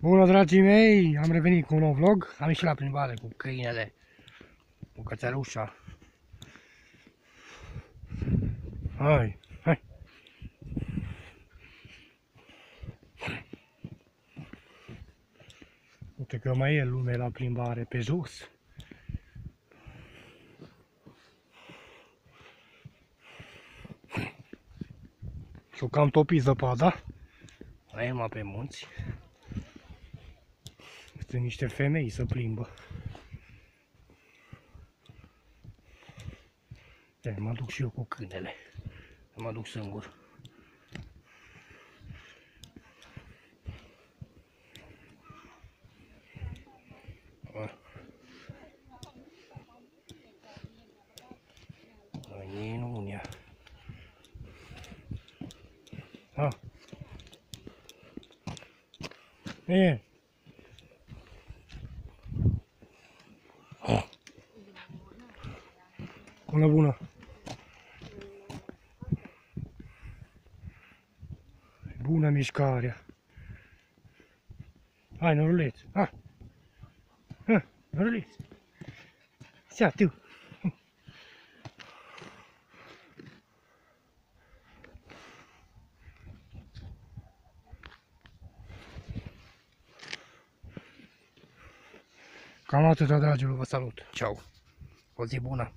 Bună dragii mei, am revenit cu un nou vlog, am ieșit la plimbare cu câinele, cu cățelușa. Hai, hai. Uite că mai e lume la plimbare pe jos. S-o cam topit zăpada. Aici pe munți. Sunt niște femei să plimbă. De, mă duc și eu cu câinele. Mă duc singur. Minunea. Ha. E. Bună, bună. Bună mișcarea. Hai, năruleț. Ha. Ha, năruleț. Sia, tu. Cam atâta, dragilor, vă salut. Ceau. O zi bună.